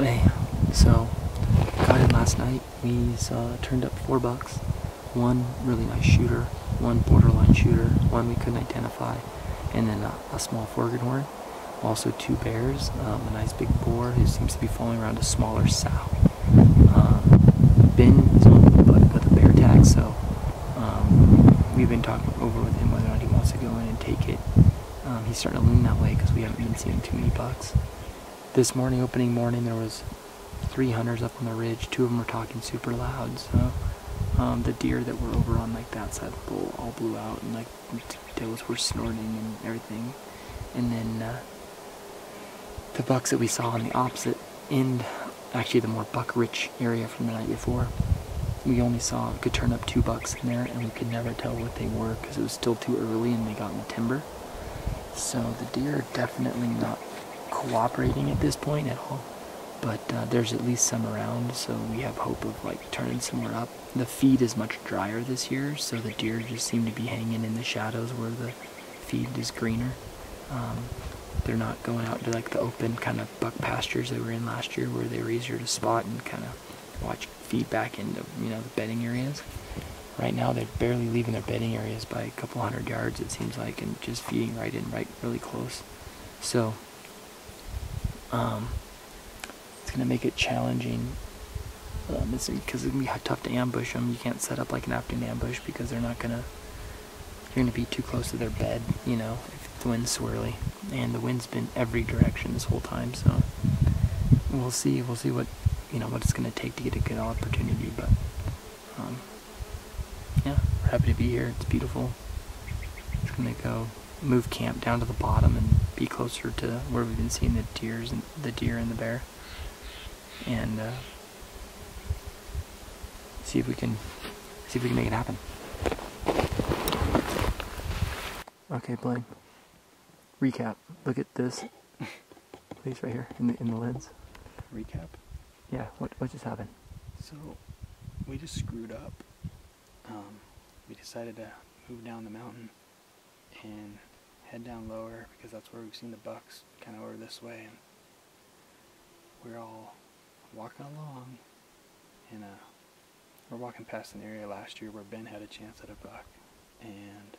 Hey, so got in last night. We saw turned up four bucks. One really nice shooter, one borderline shooter, one we couldn't identify, and then a, a small four-good horn. Also two bears, um, a nice big boar who seems to be following around a smaller sow. Um, ben is on but with a bear tag, so um, we've been talking over with him whether or not he wants to go in and take it. Um, he's starting to lean that way because we haven't been seeing too many bucks. This morning, opening morning, there was three hunters up on the ridge. Two of them were talking super loud, so um, the deer that were over on like that side of the bull all blew out, and like those were snorting and everything. And then uh, the bucks that we saw on the opposite end, actually the more buck-rich area from the night before, we only saw could turn up two bucks in there, and we could never tell what they were because it was still too early and they got in the timber. So the deer are definitely not cooperating at this point at all. But uh, there's at least some around, so we have hope of like turning somewhere up. The feed is much drier this year, so the deer just seem to be hanging in the shadows where the feed is greener. Um, they're not going out to like the open kind of buck pastures they were in last year, where they were easier to spot and kind of watch feed back into you know the bedding areas. Right now, they're barely leaving their bedding areas by a couple hundred yards, it seems like, and just feeding right in, right really close. So, um, it's going to make it challenging. Um, it's because it's going to be tough to ambush them. You can't set up like an afternoon ambush because they're not going to. You're going to be too close to their bed, you know, if the wind's swirly. And the wind's been every direction this whole time, so we'll see. We'll see what, you know, what it's going to take to get a good opportunity, but, um, yeah, we're happy to be here. It's beautiful. It's going to go move camp down to the bottom and be closer to where we've been seeing the deers and the deer and the bear and uh, see if we can see if we can make it happen. Okay, Blaine. Recap. Look at this place right here in the in the lens. Recap. Yeah. What what just happened? So we just screwed up. Um, we decided to move down the mountain and head down lower because that's where we've seen the bucks kind of over this way and we're all walking along and uh, we're walking past an area last year where Ben had a chance at a buck and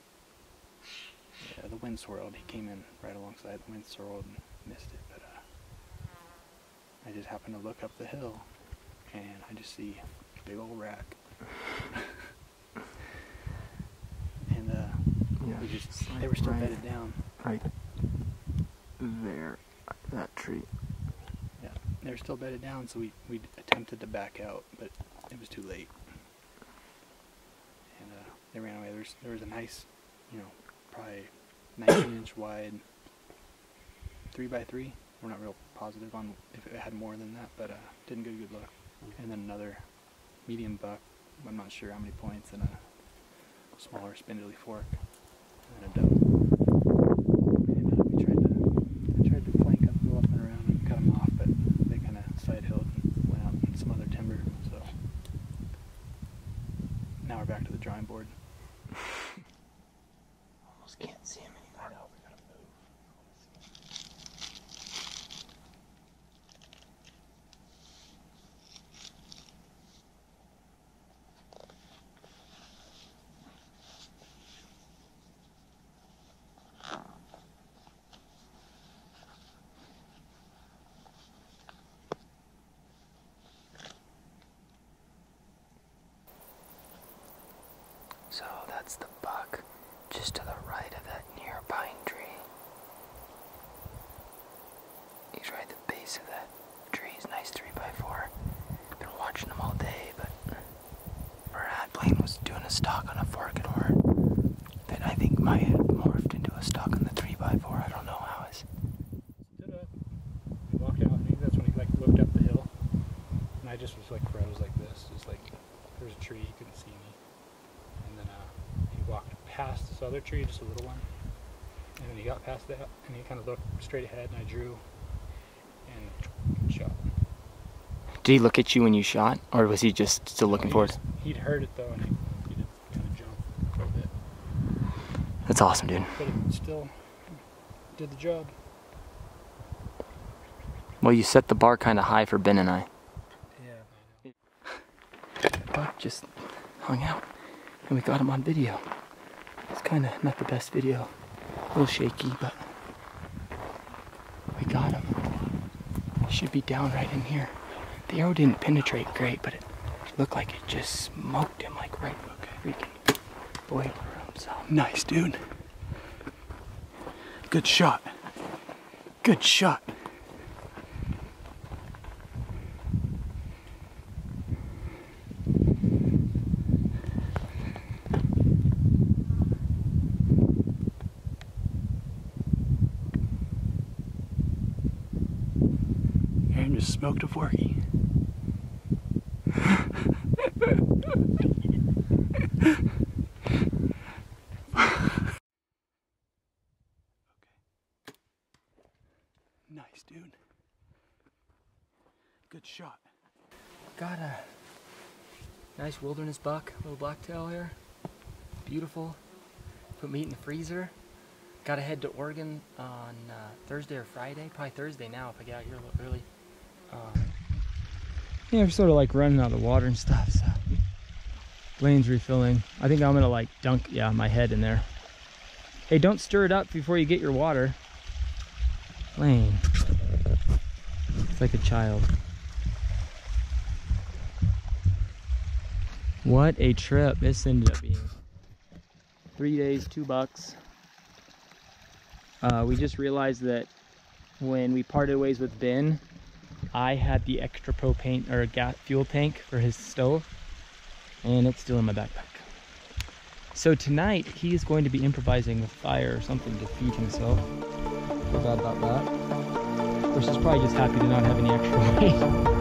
yeah, the wind swirled. He came in right alongside the wind swirled and missed it but uh, I just happened to look up the hill and I just see a big old rack and uh, Yeah. we just they were still right, bedded down Right there. That tree. Yeah, they were still bedded down, so we, we attempted to back out, but it was too late. And uh, they ran away. There's there was a nice, you know, probably 19 inch wide, three by three. We're not real positive on if it had more than that, but uh, didn't get a good look. And then another medium buck. I'm not sure how many points, and a smaller spindly fork, and then a doe. And uh, we tried to I tried to flank them, go up and around and cut them off, but they kind of side hilled and went out in some other timber. So now we're back to the drawing board. Almost can't see him anymore. I know we gotta move. So that's the buck just to the right of that near pine tree. He's right at the base of that tree. He's nice 3 by 4 Been watching him all day, but Brad Blaine was doing a stalk on a forked horn that I think might have morphed into a stalk on the 3 by 4 I don't know how it's. He walked out, that's when he like looked up the hill, and I just was like froze like this, just like there's a tree, he couldn't see me, and then uh, he walked past this other tree, just a little one, and then he got past that, and he kind of looked straight ahead, and I drew, and shot. Did he look at you when you shot, or was he just still looking He for it? He'd heard it though, and he, he did kind of jump for a bit, That's awesome, dude. but it still did the job. Well, you set the bar kind of high for Ben and I. Yeah. Buck just hung out and we got him on video. It's kind of not the best video. A little shaky, but we got him. Should be down right in here. The arrow didn't penetrate great, but it looked like it just smoked him like right okay. freaking boy So Nice, dude. Good shot. Good shot. Aaron just smoked a forky. Nice, dude. Good shot. Got a nice wilderness buck, little blacktail here. Beautiful. Put meat in the freezer. Got to head to Oregon on uh, Thursday or Friday. Probably Thursday now if I get out here a little early. Yeah, we're sort of like running out of water and stuff. So lane's refilling. I think I'm gonna like dunk, yeah, my head in there. Hey, don't stir it up before you get your water. Lane. It's like a child. What a trip this ended up being. Three days, two bucks. Uh, we just realized that when we parted ways with Ben, I had the extra propane or gas fuel tank for his stove, and it's still in my backpack. So tonight he is going to be improvising with fire or something to feed himself. Feel bad about that. Of course, he's probably just happy to not have any extra weight.